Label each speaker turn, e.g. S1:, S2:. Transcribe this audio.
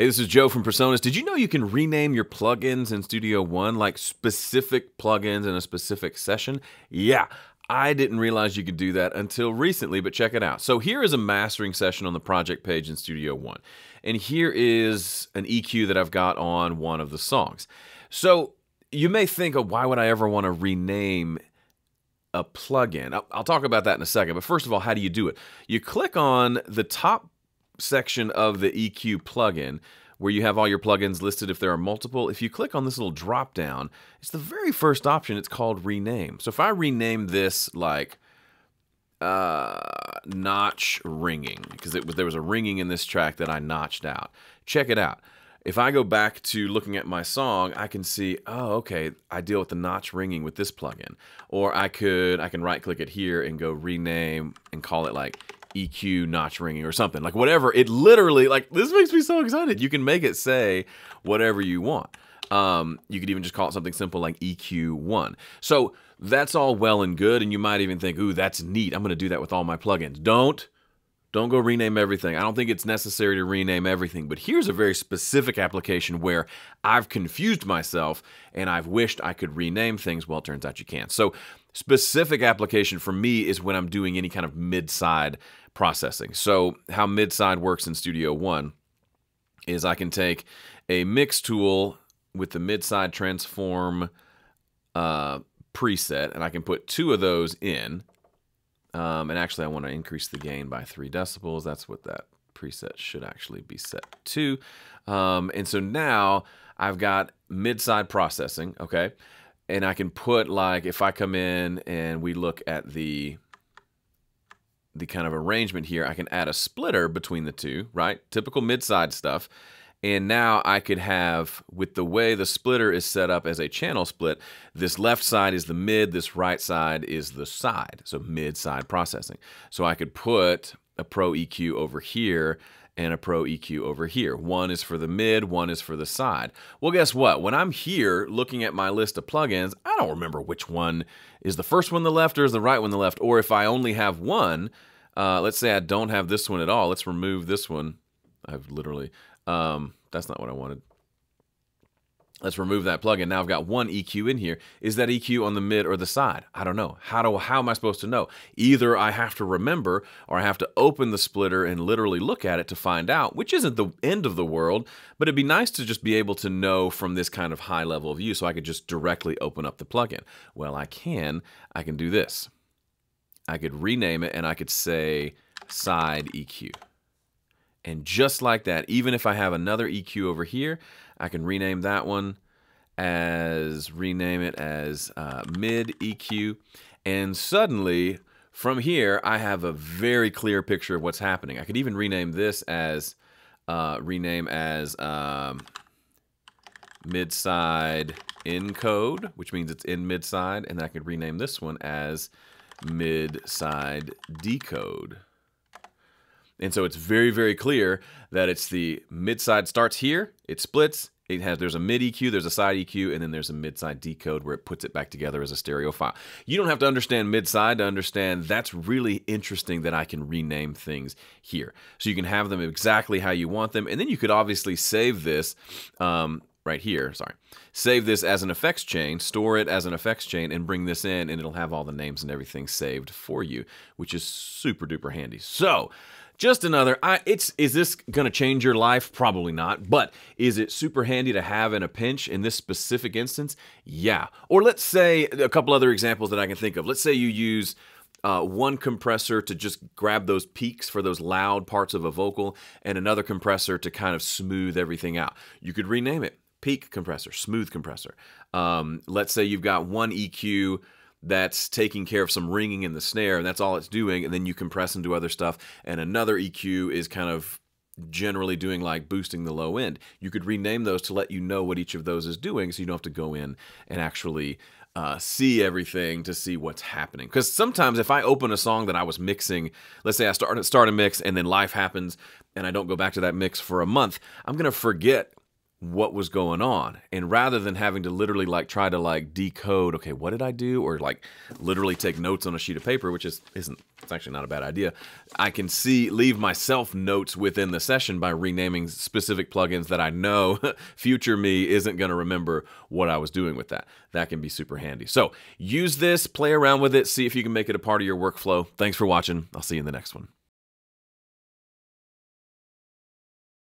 S1: Hey, this is Joe from PreSonus. Did you know you can rename your plugins in Studio One, like specific plugins in a specific session? Yeah, I didn't realize you could do that until recently, but check it out. So here is a mastering session on the project page in Studio One. And here is an EQ that I've got on one of the songs. So you may think, oh, why would I ever want to rename a plugin? I'll, I'll talk about that in a second. But first of all, how do you do it? You click on the top section of the EQ plugin where you have all your plugins listed if there are multiple. If you click on this little drop down, it's the very first option. It's called rename. So if I rename this like uh, notch ringing, because there was a ringing in this track that I notched out. Check it out. If I go back to looking at my song, I can see, oh, okay, I deal with the notch ringing with this plugin. Or I could, I can right click it here and go rename and call it like EQ notch ringing or something like whatever. It literally like this makes me so excited. You can make it say whatever you want. Um, you could even just call it something simple like EQ1. So that's all well and good, and you might even think, "Ooh, that's neat. I'm going to do that with all my plugins." Don't don't go rename everything. I don't think it's necessary to rename everything, but here's a very specific application where I've confused myself and I've wished I could rename things. Well, it turns out you can't. So, specific application for me is when I'm doing any kind of mid-side processing. So, how mid-side works in Studio One is I can take a mix tool with the mid-side transform uh, preset, and I can put two of those in um, and actually, I want to increase the gain by three decibels. That's what that preset should actually be set to. Um, and so now I've got mid-side processing, okay? And I can put like, if I come in and we look at the the kind of arrangement here, I can add a splitter between the two, right? Typical mid-side stuff. And now I could have, with the way the splitter is set up as a channel split, this left side is the mid, this right side is the side. So mid side processing. So I could put a Pro EQ over here and a Pro EQ over here. One is for the mid, one is for the side. Well, guess what? When I'm here looking at my list of plugins, I don't remember which one is the first one the left or is the right one the left. Or if I only have one, uh, let's say I don't have this one at all. Let's remove this one. I've literally um, that's not what I wanted. Let's remove that plugin. Now I've got one EQ in here. Is that EQ on the mid or the side? I don't know. How do how am I supposed to know? Either I have to remember or I have to open the splitter and literally look at it to find out, which isn't the end of the world, but it'd be nice to just be able to know from this kind of high level view so I could just directly open up the plugin. Well, I can. I can do this. I could rename it and I could say side EQ. And just like that, even if I have another EQ over here, I can rename that one as, rename it as uh, mid EQ. And suddenly, from here, I have a very clear picture of what's happening. I could even rename this as, uh, rename as um, mid-side encode, which means it's in mid-side. And I could rename this one as mid-side decode. And so it's very, very clear that it's the mid side starts here, it splits, it has there's a mid EQ, there's a side EQ, and then there's a mid side decode where it puts it back together as a stereo file. You don't have to understand mid side to understand that's really interesting that I can rename things here. So you can have them exactly how you want them, and then you could obviously save this um, right here, sorry. Save this as an effects chain, store it as an effects chain, and bring this in, and it'll have all the names and everything saved for you, which is super duper handy. So just another. I, it's is this going to change your life? Probably not. But is it super handy to have in a pinch in this specific instance? Yeah. Or let's say a couple other examples that I can think of. Let's say you use uh, one compressor to just grab those peaks for those loud parts of a vocal, and another compressor to kind of smooth everything out. You could rename it peak compressor, smooth compressor. Um, let's say you've got one EQ that's taking care of some ringing in the snare, and that's all it's doing. And then you compress and do other stuff. And another EQ is kind of generally doing like boosting the low end. You could rename those to let you know what each of those is doing so you don't have to go in and actually uh, see everything to see what's happening. Because sometimes if I open a song that I was mixing, let's say I start, start a mix and then life happens and I don't go back to that mix for a month, I'm going to forget what was going on. And rather than having to literally like try to like decode okay what did i do? Or like literally take notes on a sheet of paper which is isn't it's actually not a bad idea. I can see leave myself notes within the session by renaming specific plugins that i know future me isn't going to remember what i was doing with that. That can be super handy. So use this play around with it see if you can make it a part of your workflow. Thanks for watching. I'll see you in the next one